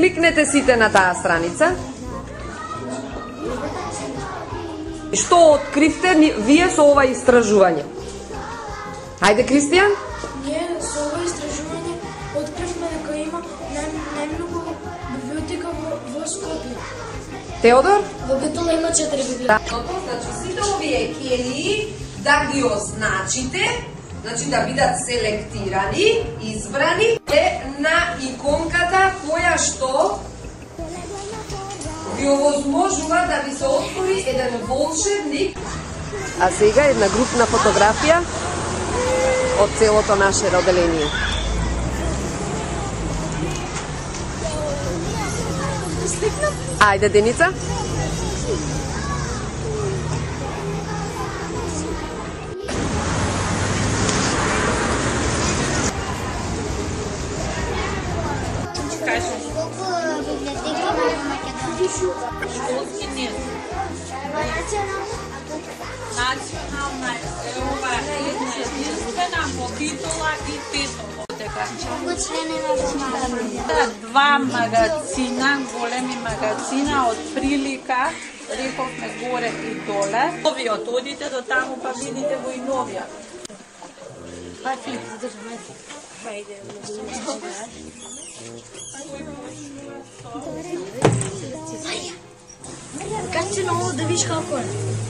Кликнете сите на таа страница. Што откривте вие со ова истражување? Хајде, Кристијан. Ние со ова истражување откривме дека има нај, најмногу библиотека во, во Скопје. Теодор? Во Битола има 4 библиотеки. Добро, значи сите овие кели да ги означите, значи да бидат селектирани, избрани што ви овозможува да ви се отвори еден волшебник. А сега една групна фотографија од целото наше роделение. Ајде, Деница. Национална е ова една единствена во Битола и Тетово. Дека во два магазина, големи магазина од прилика, рековме горе и доле. Новиот одите до таму па видите го и новиот. Па Филип, задржам, ајде. Кај на ово да видиш како е.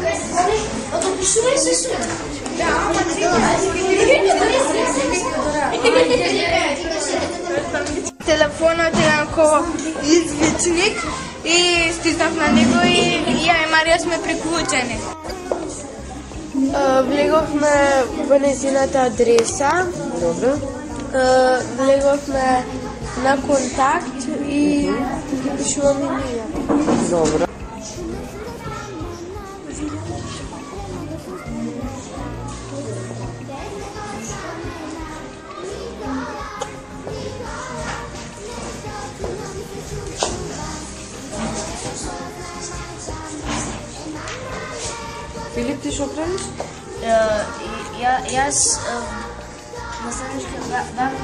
Одопишувај се што? Телефонот е како извичник и стиснав на него и ја и Марија сме приклучени. Влеговме во незината адреса, Добро. влеговме на контакт и ги пишуваме ние. Добро. Филип, ти што правиш? Ја, јас наследничка дам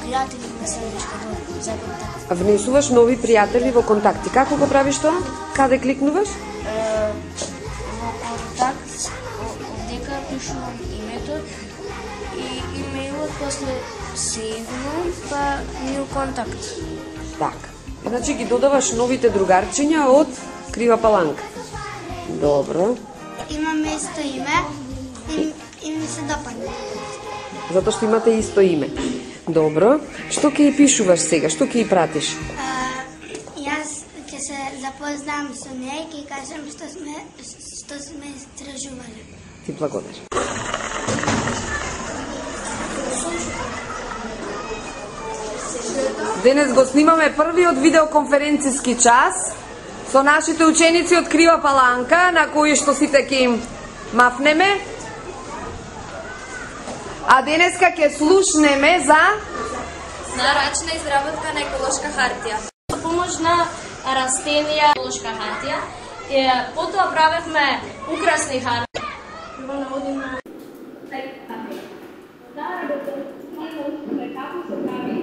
пријатели наследничка до за контакт. Внесуваш нови пријатели во контакти. Како го правиш тоа? Каде кликнуваш? Во контакт овдека пишувам името и имејлот после сейвнувам па у контакт. Така. Значи ги додаваш новите другарчиња од Крива Паланка. Добро. Има место име и, и ми се допаѓа. Затоа што имате исто име. Добро. Што ќе ја пишуваш сега? Што ќе ја пратиш? Јас ќе се запознам со неја и ќе кажам што сме што сме истражувале. Ти благодарам. Денес го снимаме првиот видеоконференциски час со нашите ученици од Крива Паланка, на кои што сите ќе им мафнеме. А денеска ќе слушнеме за на рачна изработка на еколошка хартија. Со помош на растенија еколошка хартија, е, потоа правевме украсни хартија. Да, како се прави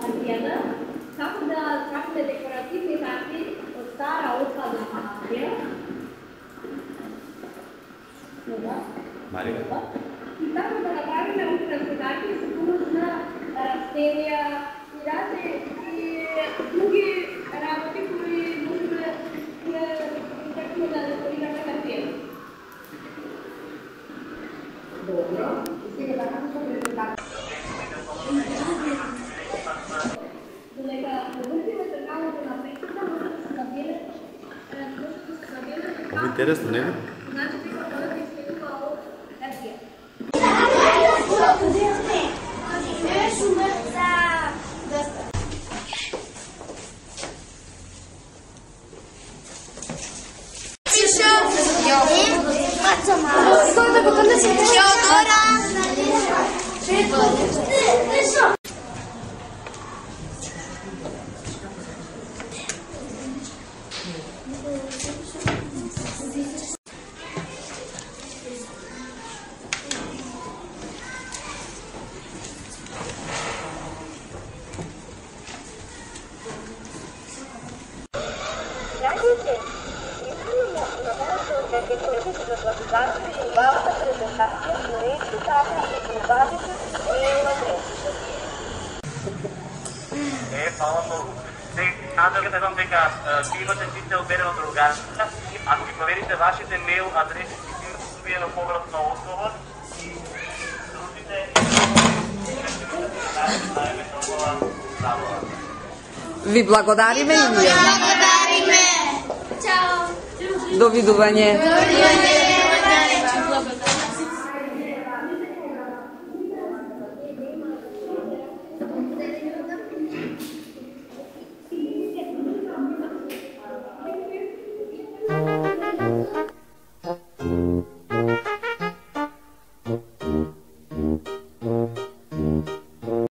хартијата, како да правиме декоративни хартии стара отпадна хартија. Марија. И како да направиме хартии со помош на растенија и разни и други Deresi'nin Е, фала Богу. Сега, да кажам дека е, ви имате сите обедено другарска, ако ги проверите вашите мейл адреси, ќе имате добиено повратно одговор и трудите Ви благодариме и ние. До видовање. До.